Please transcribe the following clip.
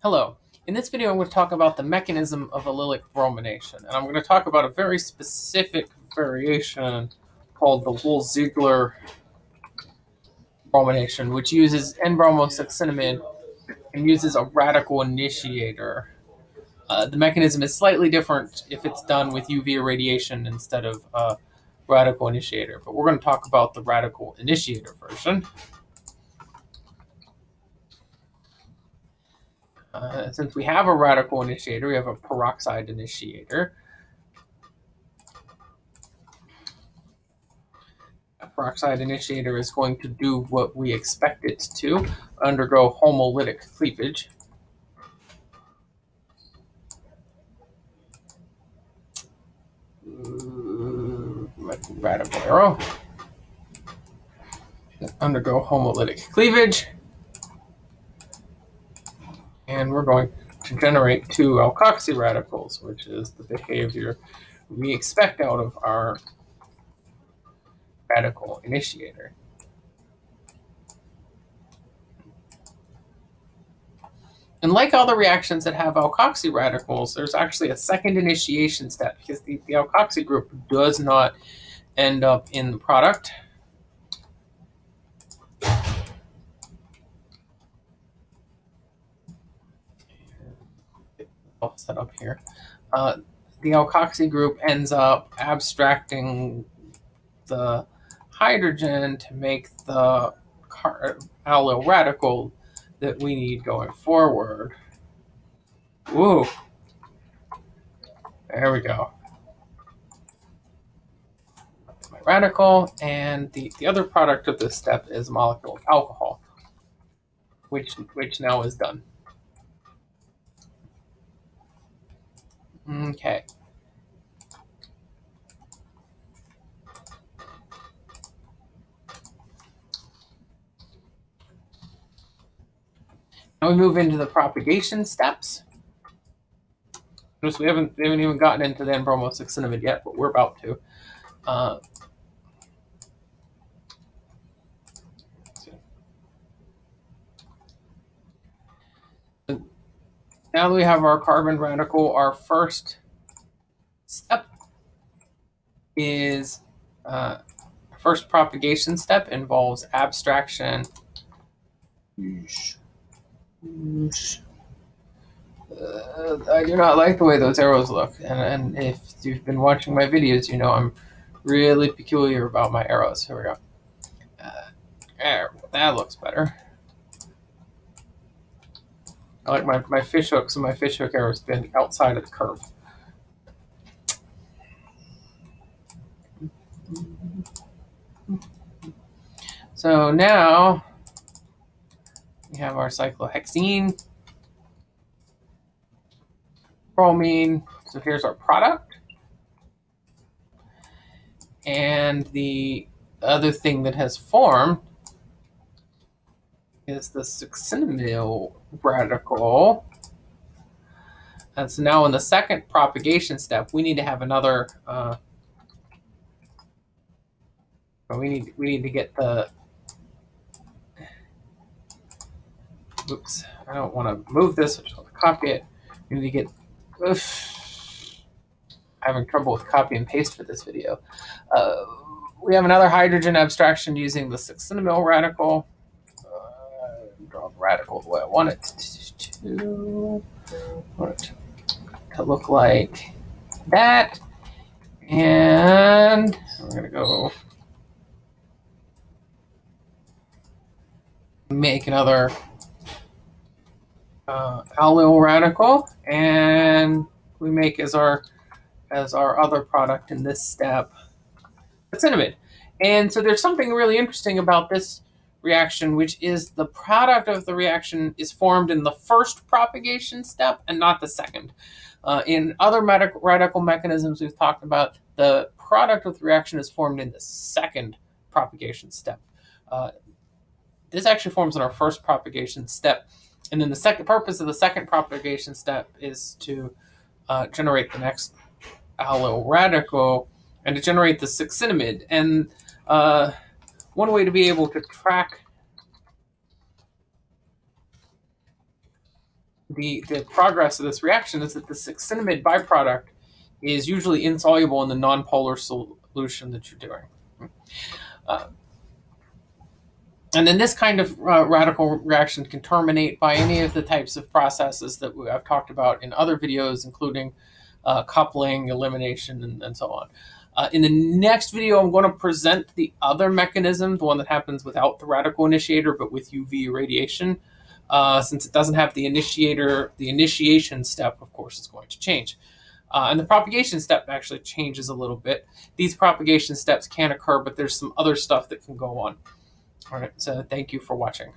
Hello. In this video, I'm going to talk about the mechanism of allylic bromination, and I'm going to talk about a very specific variation called the Wohl-Ziegler bromination, which uses N-bromosuccinimide and uses a radical initiator. Uh, the mechanism is slightly different if it's done with UV irradiation instead of a radical initiator, but we're going to talk about the radical initiator version. Uh, since we have a radical initiator, we have a peroxide initiator. A peroxide initiator is going to do what we expect it to, undergo homolytic cleavage. Radical arrow. Undergo homolytic cleavage and we're going to generate two alkoxy radicals, which is the behavior we expect out of our radical initiator. And like all the reactions that have alkoxy radicals, there's actually a second initiation step because the, the alkoxy group does not end up in the product. I'll set up here. Uh, the alkoxy group ends up abstracting the hydrogen to make the allyl radical that we need going forward. Woo! There we go. my radical, and the, the other product of this step is a molecule of alcohol, which, which now is done. Okay. Now we move into the propagation steps. Notice we haven't, we haven't even gotten into the N-bromosuccinimide yet, but we're about to. Uh, now that we have our carbon radical, our first step is uh, first propagation step involves abstraction. Uh, I do not like the way those arrows look, and, and if you've been watching my videos, you know I'm really peculiar about my arrows. Here we go. Uh, that looks better. I like my, my fish hooks and my fish hook arrows being outside of the curve. So now we have our cyclohexene, bromine. So here's our product. And the other thing that has formed is the succinimide radical. And so now in the second propagation step, we need to have another, uh, we need, we need to get the, oops, I don't want to move this, I just want to copy it. We need to get, oof, having trouble with copy and paste for this video. Uh, we have another hydrogen abstraction using the succinimide radical radical the way I want it to. want it to look like that. And we're going to go make another uh, allyl radical, and we make as our as our other product in this step succinimide. And so there's something really interesting about this reaction, which is the product of the reaction is formed in the first propagation step and not the second. Uh, in other radical mechanisms we've talked about, the product of the reaction is formed in the second propagation step. Uh, this actually forms in our first propagation step. And then the second purpose of the second propagation step is to uh, generate the next allyl radical and to generate the succinimide. And uh, one way to be able to track the, the progress of this reaction is that the succinimide byproduct is usually insoluble in the nonpolar solution that you're doing. Uh, and then this kind of uh, radical reaction can terminate by any of the types of processes that I've talked about in other videos, including uh, coupling, elimination, and, and so on. Uh, in the next video, I'm going to present the other mechanism, the one that happens without the radical initiator, but with UV radiation. Uh, since it doesn't have the initiator, the initiation step, of course, is going to change. Uh, and the propagation step actually changes a little bit. These propagation steps can occur, but there's some other stuff that can go on. All right, so thank you for watching.